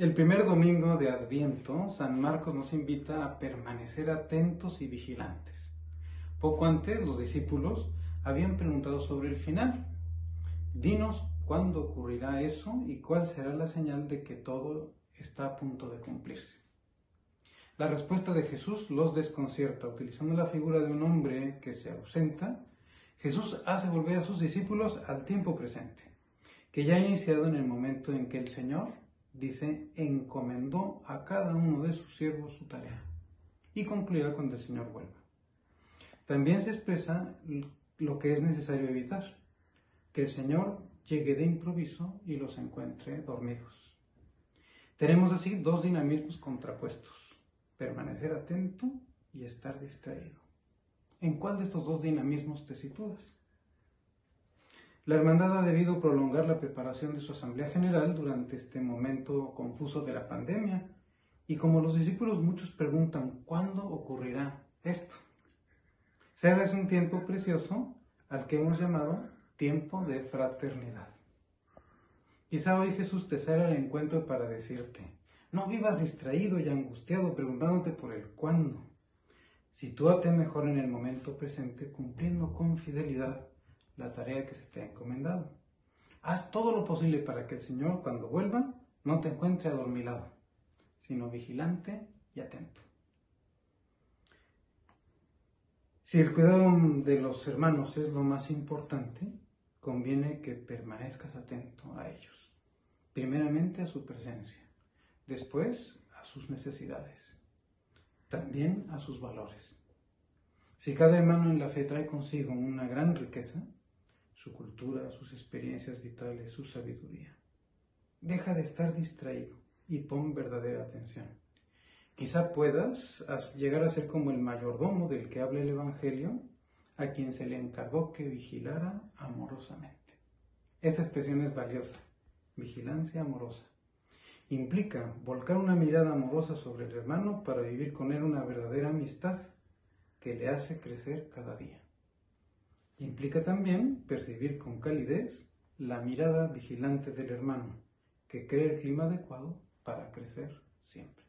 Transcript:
El primer domingo de Adviento, San Marcos nos invita a permanecer atentos y vigilantes. Poco antes, los discípulos habían preguntado sobre el final. Dinos cuándo ocurrirá eso y cuál será la señal de que todo está a punto de cumplirse. La respuesta de Jesús los desconcierta. Utilizando la figura de un hombre que se ausenta, Jesús hace volver a sus discípulos al tiempo presente, que ya ha iniciado en el momento en que el Señor dice, encomendó a cada uno de sus siervos su tarea y concluirá cuando el Señor vuelva. También se expresa lo que es necesario evitar, que el Señor llegue de improviso y los encuentre dormidos. Tenemos así dos dinamismos contrapuestos, permanecer atento y estar distraído. ¿En cuál de estos dos dinamismos te sitúas? La hermandad ha debido prolongar la preparación de su Asamblea General durante este momento confuso de la pandemia y como los discípulos muchos preguntan, ¿cuándo ocurrirá esto? Será es un tiempo precioso al que hemos llamado tiempo de fraternidad. Quizá hoy Jesús te sale al encuentro para decirte, no vivas distraído y angustiado preguntándote por el cuándo. Sitúate mejor en el momento presente cumpliendo con fidelidad la tarea que se te ha encomendado. Haz todo lo posible para que el Señor, cuando vuelva, no te encuentre adormilado, sino vigilante y atento. Si el cuidado de los hermanos es lo más importante, conviene que permanezcas atento a ellos. Primeramente a su presencia, después a sus necesidades, también a sus valores. Si cada hermano en la fe trae consigo una gran riqueza, su cultura, sus experiencias vitales, su sabiduría. Deja de estar distraído y pon verdadera atención. Quizá puedas llegar a ser como el mayordomo del que habla el Evangelio, a quien se le encargó que vigilara amorosamente. Esta expresión es valiosa, vigilancia amorosa. Implica volcar una mirada amorosa sobre el hermano para vivir con él una verdadera amistad que le hace crecer cada día. Implica también percibir con calidez la mirada vigilante del hermano, que cree el clima adecuado para crecer siempre.